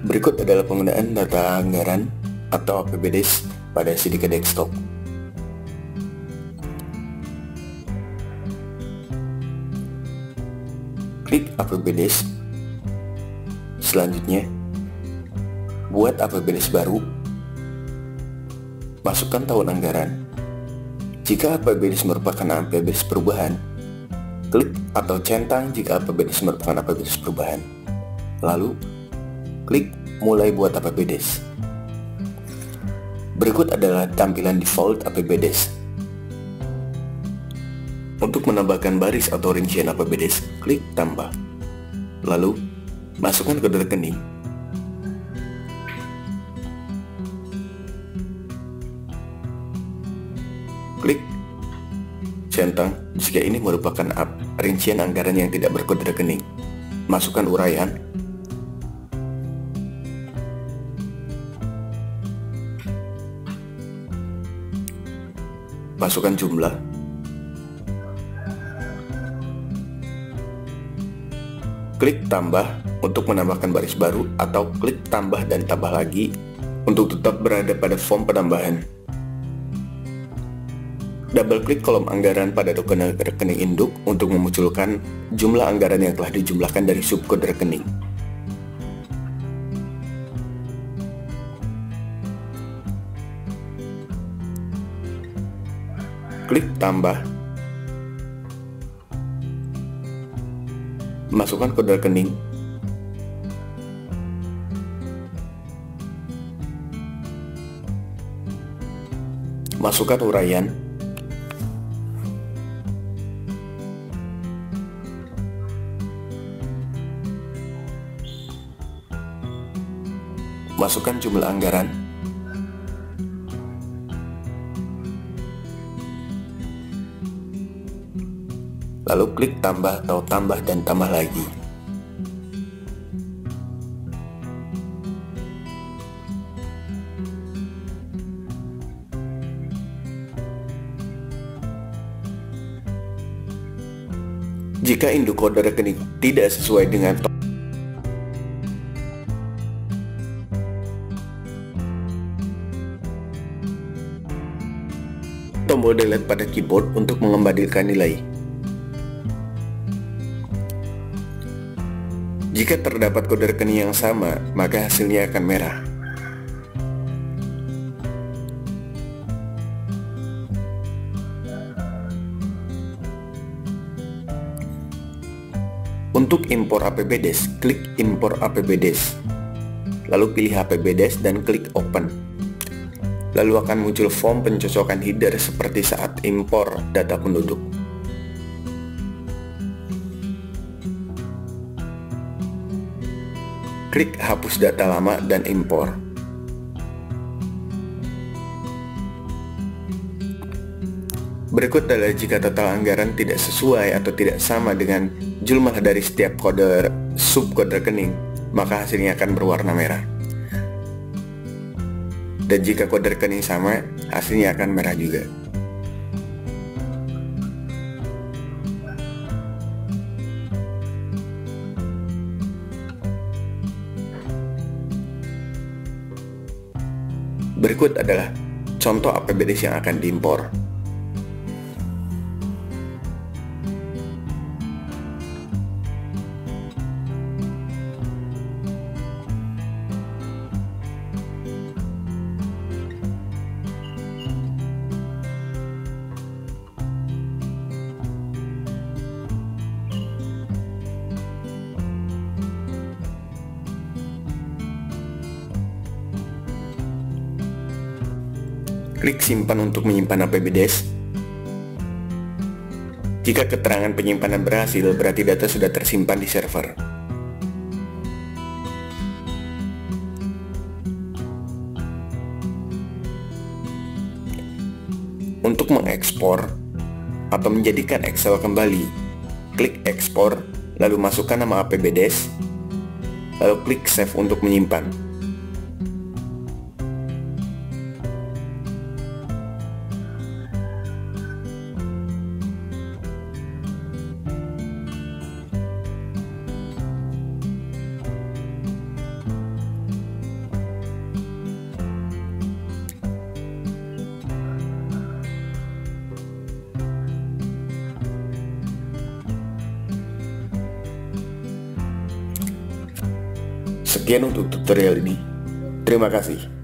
Berikut adalah penggunaan data anggaran atau APBDes pada CDK Desktop. Klik APBDes. Selanjutnya, buat APBDes baru. Masukkan tahun anggaran. Jika APBDes merupakan APBDes perubahan, klik atau centang jika APBDes merupakan APBDes perubahan. Lalu, klik mulai buat APBDes. Berikut adalah tampilan default APBDes. Untuk menambahkan baris atau rincian APBDes, klik tambah. Lalu, masukkan kode rekening. Klik centang jika ini merupakan rincian anggaran yang tidak berkode rekening. Masukkan uraian masukkan jumlah. Klik tambah untuk menambahkan baris baru atau klik tambah dan tambah lagi untuk tetap berada pada form penambahan. Double klik kolom anggaran pada rekening induk untuk memunculkan jumlah anggaran yang telah dijumlahkan dari subkode rekening klik tambah. Masukkan kode rekening. Masukkan uraian masukkan jumlah anggaran lalu klik tambah atau tambah dan tambah lagi. Jika induk kode rekening tidak sesuai dengan tombol delete pada keyboard untuk mengembalikan nilai. Jika terdapat kode rekening yang sama, maka hasilnya akan merah. Untuk impor APBDes, klik impor APBDes. Lalu pilih APBDes dan klik open. Lalu akan muncul form pencocokan header seperti saat impor data penduduk. Klik hapus data lama dan impor. Berikut adalah jika total anggaran tidak sesuai atau tidak sama dengan jumlah dari setiap kode subkode rekening, maka hasilnya akan berwarna merah. Dan jika kode rekening sama, hasilnya akan merah juga. Berikut adalah contoh APBDes yang akan diimpor. Klik simpan untuk menyimpan APBDes. Jika keterangan penyimpanan berhasil, berarti data sudah tersimpan di server. Untuk mengekspor atau menjadikan Excel kembali, klik ekspor, lalu masukkan nama APBDes, lalu klik save untuk menyimpan. Sekian untuk tutorial ini. Terima kasih.